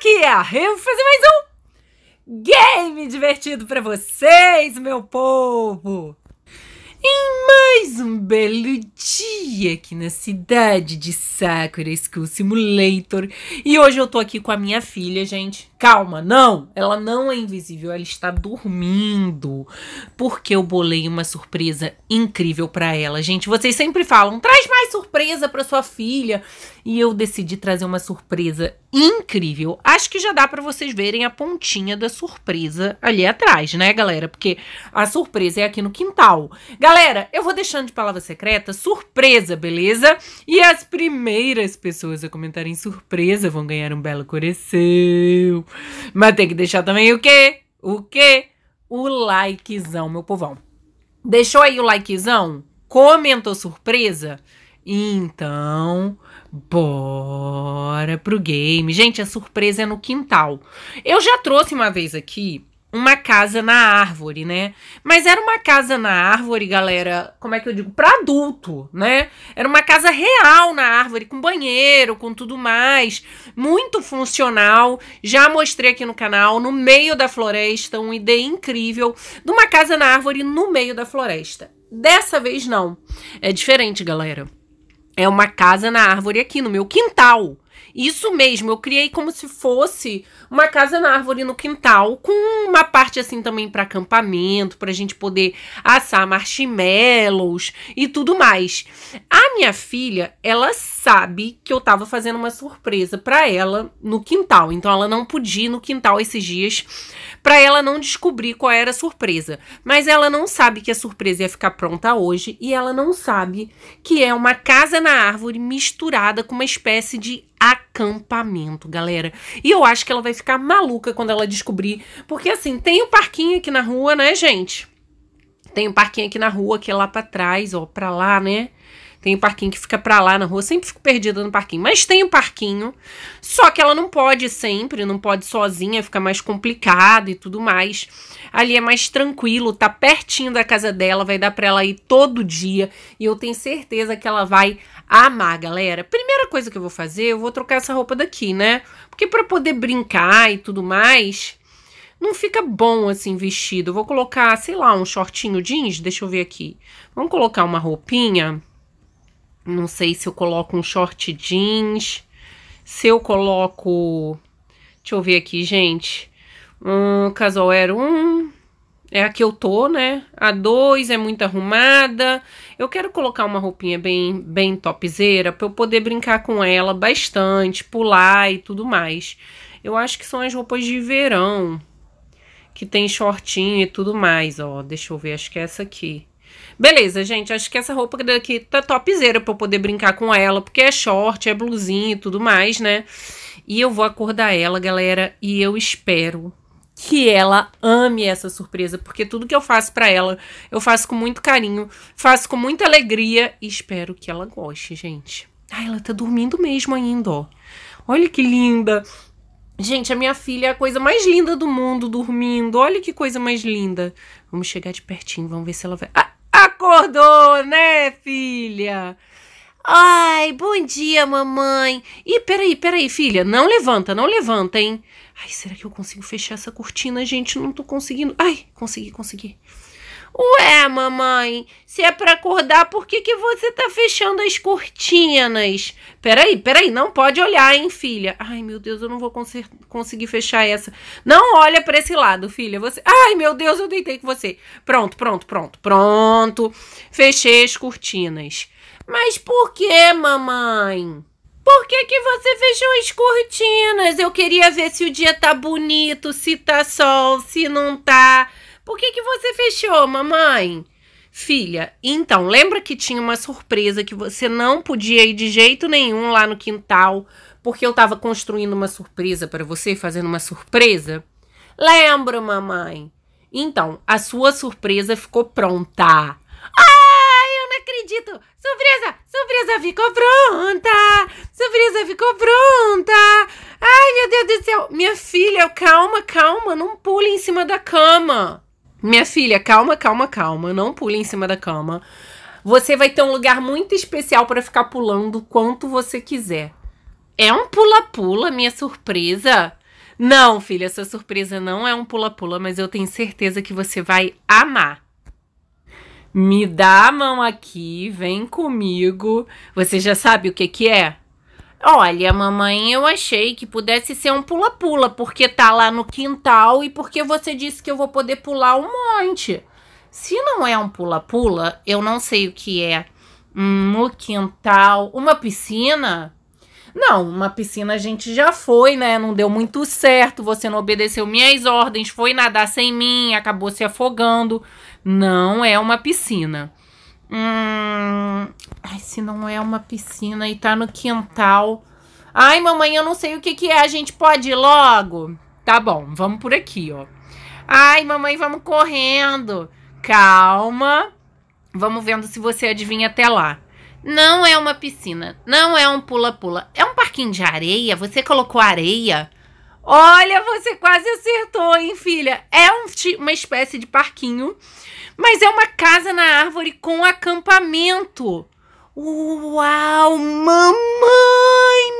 aqui, eu vou fazer mais um game divertido para vocês, meu povo. Em mais um belo dia aqui na cidade de Sakura School Simulator. E hoje eu tô aqui com a minha filha, gente. Calma, não! Ela não é invisível, ela está dormindo. Porque eu bolei uma surpresa incrível para ela. Gente, vocês sempre falam, traz mais surpresa para sua filha. E eu decidi trazer uma surpresa incrível. Acho que já dá para vocês verem a pontinha da surpresa ali atrás, né, galera? Porque a surpresa é aqui no quintal. Galera, eu vou deixando de palavra secreta surpresa, beleza? E as primeiras pessoas a comentarem surpresa vão ganhar um belo coração. Mas tem que deixar também o quê? O quê? O likezão, meu povão. Deixou aí o likezão? Comentou surpresa? Então, bora pro game. Gente, a surpresa é no quintal. Eu já trouxe uma vez aqui uma casa na árvore, né? Mas era uma casa na árvore, galera, como é que eu digo? Para adulto, né? Era uma casa real na árvore, com banheiro, com tudo mais, muito funcional. Já mostrei aqui no canal, no meio da floresta, uma ideia incrível de uma casa na árvore no meio da floresta. Dessa vez não. É diferente, galera. É uma casa na árvore aqui no meu quintal. Isso mesmo, eu criei como se fosse uma casa na árvore no quintal, com uma parte assim também para acampamento, para a gente poder assar marshmallows e tudo mais. A minha filha, ela sabe que eu tava fazendo uma surpresa para ela no quintal, então ela não podia ir no quintal esses dias para ela não descobrir qual era a surpresa. Mas ela não sabe que a surpresa ia ficar pronta hoje e ela não sabe que é uma casa na árvore misturada com uma espécie de acampamento, galera. E eu acho que ela vai ficar maluca quando ela descobrir, porque assim, tem o um parquinho aqui na rua, né, gente? Tem um parquinho aqui na rua, que é lá para trás, ó, para lá, né? Tem um parquinho que fica pra lá na rua. Sempre fico perdida no parquinho. Mas tem um parquinho. Só que ela não pode sempre, não pode sozinha, fica mais complicado e tudo mais. Ali é mais tranquilo, tá pertinho da casa dela, vai dar pra ela ir todo dia. E eu tenho certeza que ela vai amar, galera. Primeira coisa que eu vou fazer, eu vou trocar essa roupa daqui, né? Porque para poder brincar e tudo mais, não fica bom assim vestido. Eu vou colocar, sei lá, um shortinho jeans, deixa eu ver aqui. Vamos colocar uma roupinha não sei se eu coloco um short jeans. Se eu coloco. Deixa eu ver aqui, gente. Um casal era um. É a que eu tô, né? A dois é muito arrumada. Eu quero colocar uma roupinha bem, bem topzeira pra eu poder brincar com ela bastante, pular e tudo mais. Eu acho que são as roupas de verão. Que tem shortinho e tudo mais, ó. Deixa eu ver, acho que é essa aqui. Beleza, gente, acho que essa roupa daqui tá topzera pra eu poder brincar com ela, porque é short, é blusinha e tudo mais, né? E eu vou acordar ela, galera, e eu espero que ela ame essa surpresa, porque tudo que eu faço para ela, eu faço com muito carinho, faço com muita alegria e espero que ela goste, gente. Ai, ela tá dormindo mesmo ainda, ó. Olha que linda. Gente, a minha filha é a coisa mais linda do mundo dormindo. Olha que coisa mais linda. Vamos chegar de pertinho, vamos ver se ela vai. Ah, Acordou, né, filha? Ai, bom dia, mamãe. Ih, peraí, peraí, filha. Não levanta, não levanta, hein? Ai, será que eu consigo fechar essa cortina, gente? Não tô conseguindo. Ai, consegui, consegui. Ué, mamãe, se é para acordar, por que, que você tá fechando as cortinas? Peraí, peraí, não pode olhar, hein, filha? Ai, meu Deus, eu não vou cons conseguir fechar essa. Não olha para esse lado, filha. Você. Ai, meu Deus, eu deitei com você. Pronto, pronto, pronto, pronto. Fechei as cortinas. Mas por que, mamãe? Por que, que você fechou as cortinas? Eu queria ver se o dia tá bonito, se tá sol, se não tá. Por que, que você fechou, mamãe? Filha, então, lembra que tinha uma surpresa que você não podia ir de jeito nenhum lá no quintal, porque eu tava construindo uma surpresa para você, fazendo uma surpresa? Lembro, mamãe. Então, a sua surpresa ficou pronta. Ai, eu não acredito! Surpresa! Surpresa ficou pronta! Surpresa ficou pronta! Ai, meu Deus do céu! Minha filha, calma, calma, não pule em cima da cama. Minha filha, calma, calma, calma. Não pule em cima da cama. Você vai ter um lugar muito especial para ficar pulando quanto você quiser. É um pula-pula, minha surpresa? Não, filha, essa surpresa não é um pula-pula, mas eu tenho certeza que você vai amar. Me dá a mão aqui, vem comigo. Você já sabe o que que é? Olha, mamãe, eu achei que pudesse ser um pula-pula, porque tá lá no quintal e porque você disse que eu vou poder pular um monte. Se não é um pula-pula, eu não sei o que é. Hum, no quintal, uma piscina? Não, uma piscina a gente já foi, né? Não deu muito certo. Você não obedeceu minhas ordens, foi nadar sem mim, acabou se afogando. Não é uma piscina. Hum. Ai, se não é uma piscina e tá no quintal. Ai, mamãe, eu não sei o que, que é. A gente pode ir logo? Tá bom, vamos por aqui, ó. Ai, mamãe, vamos correndo. Calma. Vamos vendo se você adivinha até lá. Não é uma piscina, não é um pula-pula. É um parquinho de areia? Você colocou areia? Olha, você quase acertou, hein, filha? É um, uma espécie de parquinho, mas é uma casa na árvore com acampamento. Uau, mamãe!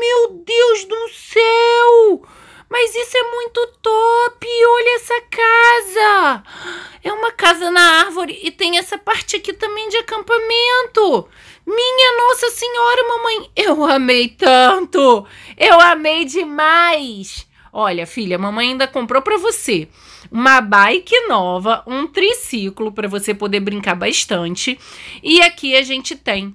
Meu Deus do céu! Mas isso é muito top! Olha essa casa! É uma casa na árvore e tem essa parte aqui também de acampamento. Minha Nossa Senhora, mamãe, eu amei tanto! Eu amei demais! Olha, filha, mamãe ainda comprou para você uma bike nova, um triciclo para você poder brincar bastante. E aqui a gente tem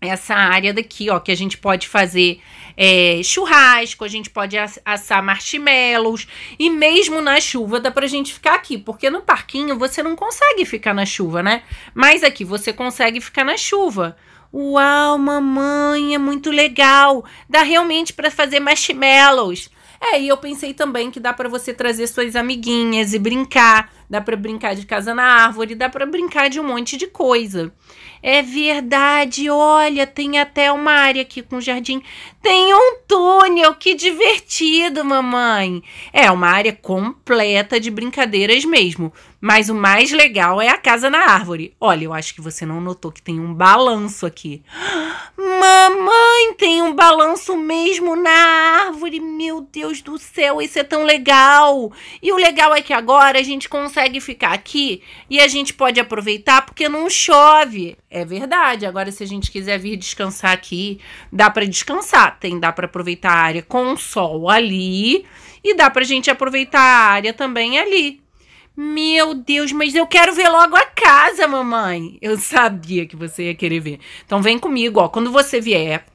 essa área daqui, ó, que a gente pode fazer é, churrasco, a gente pode assar marshmallows e mesmo na chuva dá pra gente ficar aqui, porque no parquinho você não consegue ficar na chuva, né? Mas aqui você consegue ficar na chuva. Uau, mamãe, é muito legal. Dá realmente para fazer marshmallows. É, e eu pensei também que dá para você trazer suas amiguinhas e brincar. Dá para brincar de casa na árvore, dá para brincar de um monte de coisa. É verdade, olha, tem até uma área aqui com jardim. Tem um túnel, que divertido, mamãe. É uma área completa de brincadeiras mesmo. Mas o mais legal é a casa na árvore. Olha, eu acho que você não notou que tem um balanço aqui. Mamãe, tem um balanço mesmo na árvore. Meu Deus do céu, isso é tão legal. E o legal é que agora a gente consegue ficar aqui e a gente pode aproveitar porque não chove. É verdade. Agora, se a gente quiser vir descansar aqui, dá para descansar. Tem, dá para aproveitar a área com sol ali e dá pra gente aproveitar a área também ali. Meu Deus, mas eu quero ver logo a casa, mamãe. Eu sabia que você ia querer ver. Então vem comigo, ó. Quando você vier,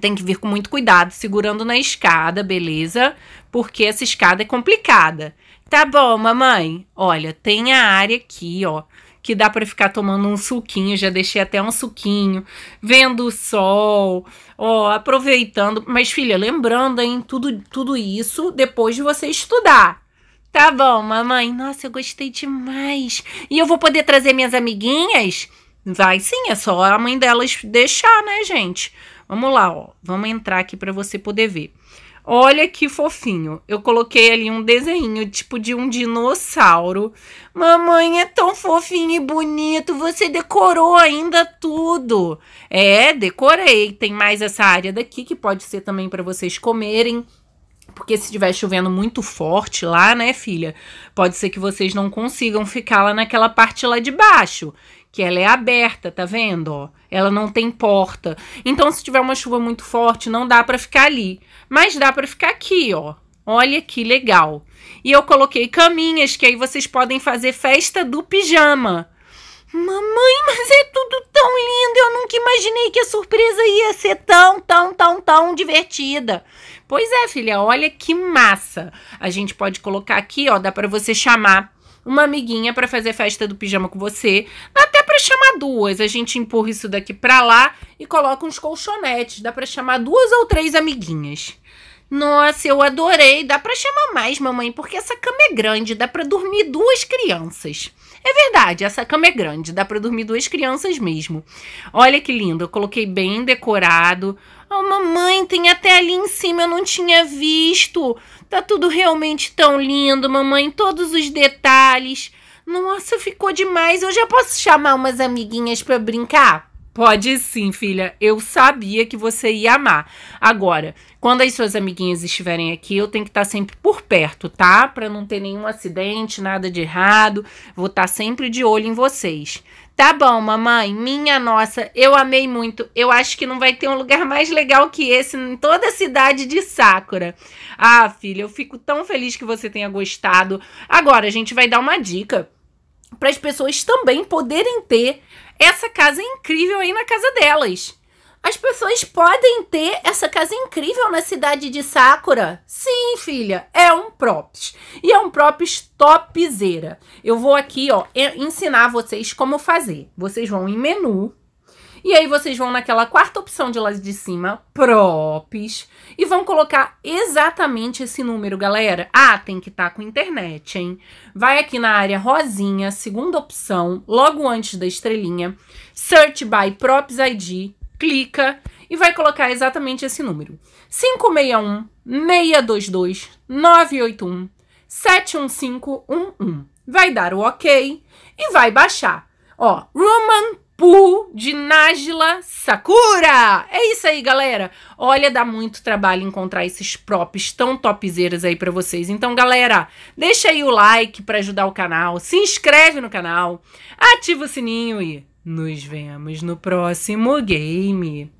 tem que vir com muito cuidado, segurando na escada, beleza? Porque essa escada é complicada. Tá bom, mamãe. Olha, tem a área aqui, ó, que dá para ficar tomando um suquinho. Já deixei até um suquinho, vendo o sol, ó, aproveitando. Mas filha, lembrando, hein, tudo tudo isso depois de você estudar. Tá bom, mamãe. Nossa, eu gostei demais. E eu vou poder trazer minhas amiguinhas? Vai sim, é só a mãe delas deixar, né, gente? Vamos lá, ó. Vamos entrar aqui para você poder ver. Olha que fofinho. Eu coloquei ali um desenho tipo de um dinossauro. Mamãe, é tão fofinho e bonito. Você decorou ainda tudo. É, decorei. Tem mais essa área daqui que pode ser também para vocês comerem. Porque se estiver chovendo muito forte lá, né, filha? Pode ser que vocês não consigam ficar lá naquela parte lá de baixo. Que ela é aberta, tá vendo? Ó? Ela não tem porta. Então, se tiver uma chuva muito forte, não dá para ficar ali. Mas dá para ficar aqui, ó. Olha que legal. E eu coloquei caminhas, que aí vocês podem fazer festa do pijama. Mamãe, mas é tudo tão lindo. Eu nunca imaginei que a surpresa ia ser tão, tão, tão, tão divertida. Pois é, filha, olha que massa. A gente pode colocar aqui, ó, dá para você chamar uma amiguinha para fazer festa do pijama com você. Dá chamar duas. A gente empurra isso daqui para lá e coloca uns colchonetes. Dá para chamar duas ou três amiguinhas. Nossa, eu adorei. Dá para chamar mais, mamãe, porque essa cama é grande, dá para dormir duas crianças. É verdade, essa cama é grande, dá para dormir duas crianças mesmo. Olha que lindo, eu coloquei bem decorado. Oh, mamãe, tem até ali em cima, eu não tinha visto. Tá tudo realmente tão lindo, mamãe, todos os detalhes. Nossa, ficou demais. Eu já posso chamar umas amiguinhas para brincar? Pode sim, filha. Eu sabia que você ia amar. Agora, quando as suas amiguinhas estiverem aqui, eu tenho que estar sempre por perto, tá? Para não ter nenhum acidente, nada de errado. Vou estar sempre de olho em vocês. Tá bom, mamãe. Minha nossa, eu amei muito. Eu acho que não vai ter um lugar mais legal que esse em toda a cidade de Sakura. Ah, filha, eu fico tão feliz que você tenha gostado. Agora, a gente vai dar uma dica para as pessoas também poderem ter essa casa incrível aí na casa delas. As pessoas podem ter essa casa incrível na cidade de Sakura? Sim, filha, é um props. E é um props topzera. Eu vou aqui, ó, ensinar vocês como fazer. Vocês vão em menu, e aí vocês vão naquela quarta opção de lá de cima, props, e vão colocar exatamente esse número, galera. Ah, tem que estar tá com internet, hein? Vai aqui na área rosinha, segunda opção, logo antes da estrelinha, search by props ID, clica e vai colocar exatamente esse número. 561 622 981 71511. Vai dar o OK e vai baixar. Ó, Roman Pu de Nájila Sakura. É isso aí, galera. Olha, dá muito trabalho encontrar esses props tão topzeiros aí para vocês. Então, galera, deixa aí o like para ajudar o canal, se inscreve no canal, ativa o sininho e nos vemos no próximo game.